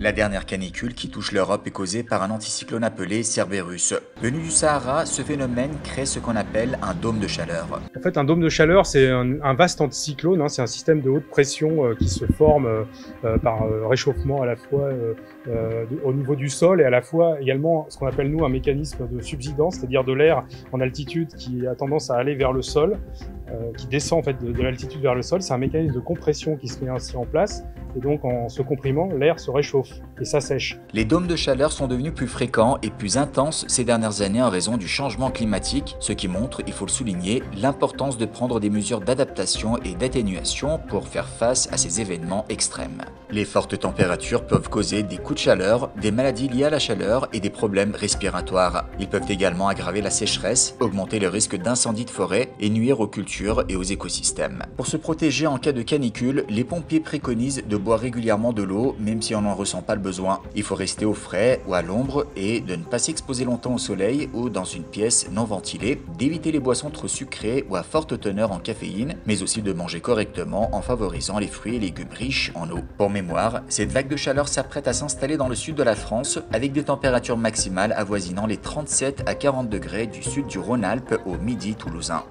La dernière canicule qui touche l'Europe est causée par un anticyclone appelé Cerberus. Venu du Sahara, ce phénomène crée ce qu'on appelle un dôme de chaleur. En fait, un dôme de chaleur, c'est un, vaste anticyclone, hein, c'est un système de haute pression euh, qui se forme euh, euh, par réchauffement à la fois au niveau du sol et à la fois également ce qu'on appelle nous un mécanisme de subsidence, c'est-à-dire de l'air en altitude qui a tendance à aller vers le sol, qui descend en fait de, de l'altitude vers le sol. C'est un mécanisme de compression qui se met ainsi en place et donc en se comprimant, l'air se réchauffe et ça sèche. Les dômes de chaleur sont devenus plus fréquents et plus intenses ces dernières années en raison du changement climatique, ce qui montre, il faut le souligner, l'importance de prendre des mesures d'adaptation et d'atténuation pour faire face à ces événements extrêmes. Les fortes températures peuvent causer des coups de chaleur, des maladies liées à la chaleur et des problèmes respiratoires. Ils peuvent également aggraver la sécheresse, augmenter le risque d'incendie de forêt et nuire aux et aux écosystèmes. Pour se protéger en cas de canicule, les pompiers préconisent de boire régulièrement de l'eau, même si on n'en ressent pas le besoin. Il faut rester au frais ou à l'ombre et de ne pas s'exposer longtemps au soleil ou dans une pièce non ventilée, d'éviter les boissons trop sucrées ou à forte teneur en caféine, mais aussi de manger correctement en favorisant les fruits et légumes riches en eau. Pour mémoire, cette vague de chaleur s'apprête à s'installer dans le sud de la France avec des températures maximales avoisinant les 37 à 40 degrés du sud du Rhône-Alpes au midi toulousain.